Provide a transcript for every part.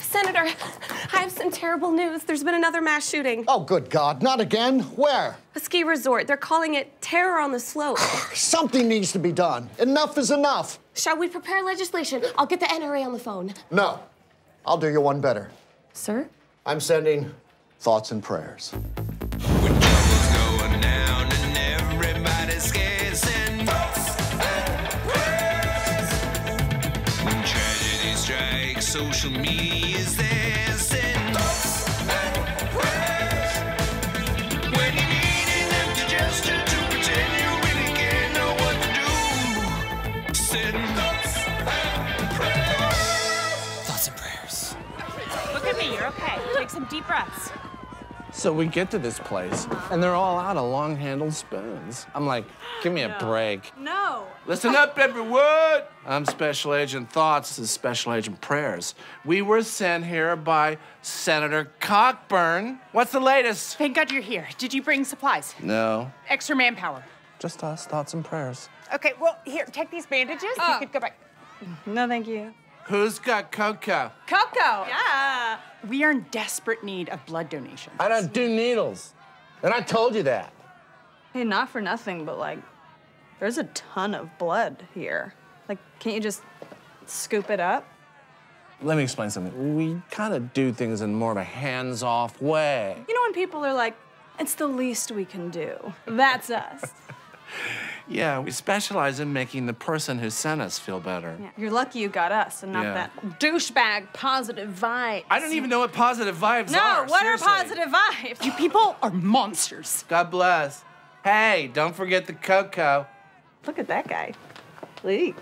Senator, I have some terrible news. There's been another mass shooting. Oh, good God, not again. Where? A ski resort. They're calling it Terror on the Slope. Something needs to be done. Enough is enough. Shall we prepare legislation? I'll get the NRA on the phone. No, I'll do you one better. Sir? I'm sending thoughts and prayers. Social media is there, send thoughts and prayers. When you need an empty gesture to pretend you really care, know what to do, send thoughts and prayers. Thoughts and prayers. Look at me, you're okay. Take some deep breaths. So we get to this place, and they're all out of long-handled spoons. I'm like, give me a break. No. Listen up, everyone! I'm Special Agent Thoughts. This is Special Agent Prayers. We were sent here by Senator Cockburn. What's the latest? Thank God you're here. Did you bring supplies? No, Extra manpower. just us, thoughts and prayers. Okay, well, here, take these bandages. You oh. could go back. No, thank you. Who's got cocoa? Coco! Yeah. We are in desperate need of blood donations. I don't do needles. And I told you that. Hey, not for nothing, but like, there's a ton of blood here. Like, can't you just scoop it up? Let me explain something. We kind of do things in more of a hands-off way. You know when people are like, it's the least we can do. That's us. Yeah, we specialize in making the person who sent us feel better. Yeah, You're lucky you got us and not Yeah. that douchebag positive vibe. I don't even know what positive vibes No, are. No, what seriously. are positive vibes? You people are monsters. God bless. Hey, don't forget the cocoa. Look at that guy. Leak.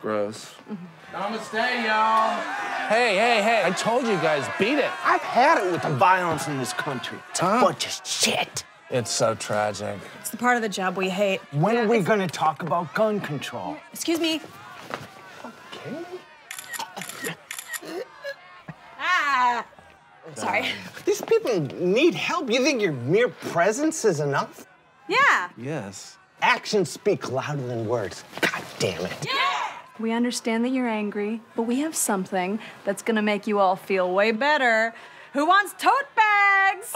Gross. Mm-hmm. Namaste, y'all. Hey, hey, hey, I told you guys, beat it. I've had it with the violence in this country. It's a bunch of shit. It's so tragic. It's the part of the job we hate. When are we gonna talk about gun control? Excuse me. Okay. ah. Sorry. These people need help. You think your mere presence is enough? Yeah. Yes. Actions speak louder than words. God damn it. Yeah! We understand that you're angry, but we have something that's gonna make you all feel way better. Who wants tote bags?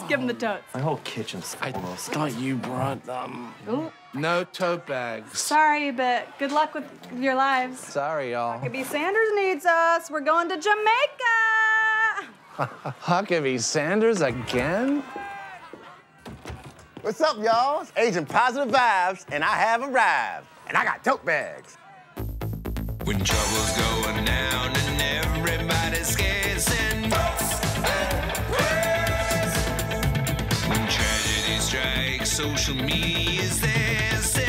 Give them the oh, totes. My whole kitchen's I full of thought you brought them. Ooh. No tote bags. Sorry, but good luck with your lives. Sorry, y'all. Huckabee Sanders needs us. We're going to Jamaica. Huckabee Sanders again? What's up, y'all? It's Agent Positive Vibes, and I have arrived. And I got tote bags. When trouble's going down like social media is there.